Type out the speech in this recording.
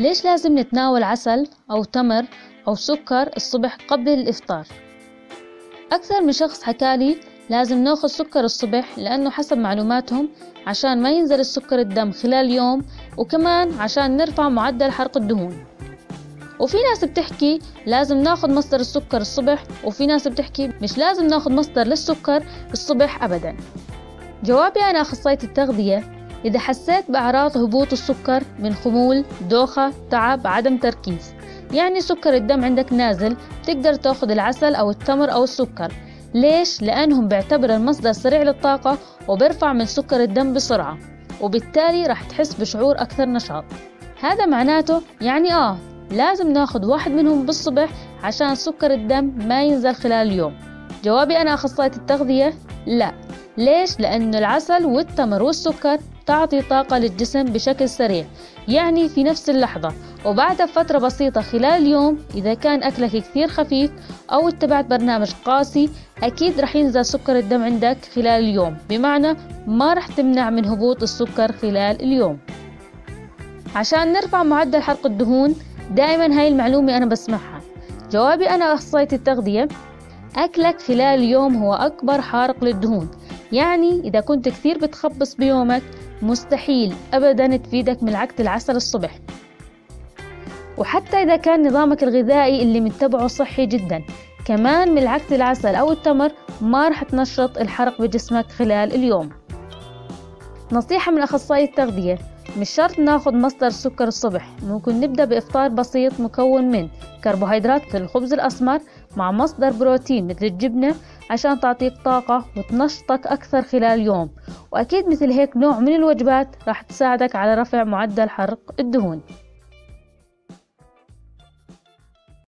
ليش لازم نتناول عسل أو تمر أو سكر الصبح قبل الإفطار؟ أكثر من شخص حكالي لازم نأخذ سكر الصبح لأنه حسب معلوماتهم عشان ما ينزل السكر الدم خلال اليوم وكمان عشان نرفع معدل حرق الدهون وفي ناس بتحكي لازم نأخذ مصدر السكر الصبح وفي ناس بتحكي مش لازم نأخذ مصدر للسكر الصبح أبدا جوابي أنا أخصائية التغذية إذا حسيت بأعراض هبوط السكر من خمول دوخة تعب عدم تركيز. يعني سكر الدم عندك نازل تقدر تأخذ العسل أو التمر أو السكر. ليش؟ لأنهم بيعتبر المصدر سريع للطاقة وبيرفع من سكر الدم بسرعة وبالتالي راح تحس بشعور أكثر نشاط. هذا معناته يعني آه لازم نأخذ واحد منهم بالصبح عشان سكر الدم ما ينزل خلال اليوم. جوابي أنا أخصائية التغذية لا. ليش؟ لأن العسل والتمر والسكر تعطي طاقة للجسم بشكل سريع يعني في نفس اللحظة. وبعد فترة بسيطة خلال اليوم إذا كان أكلك كثير خفيف أو اتبعت برنامج قاسي أكيد رح ينزل سكر الدم عندك خلال اليوم. بمعنى ما رح تمنع من هبوط السكر خلال اليوم. عشان نرفع معدل حرق الدهون دائما هاي المعلومة أنا بسمعها. جوابي أنا أخصائية التغذية. أكلك خلال اليوم هو أكبر حارق للدهون. يعني إذا كنت كثير بتخبص بيومك مستحيل أبدا تفيدك ملعقة العسل الصبح. وحتى إذا كان نظامك الغذائي اللي متبعه صحي جدا كمان ملعقة العسل أو التمر ما رح تنشط الحرق بجسمك خلال اليوم. نصيحة من أخصائي التغذية مش شرط ناخد مصدر سكر الصبح ممكن نبدأ بإفطار بسيط مكون من كربوهيدرات مثل الخبز الأسمر مع مصدر بروتين مثل الجبنة عشان تعطيك طاقة وتنشطك أكثر خلال اليوم وأكيد مثل هيك نوع من الوجبات راح تساعدك على رفع معدل حرق الدهون.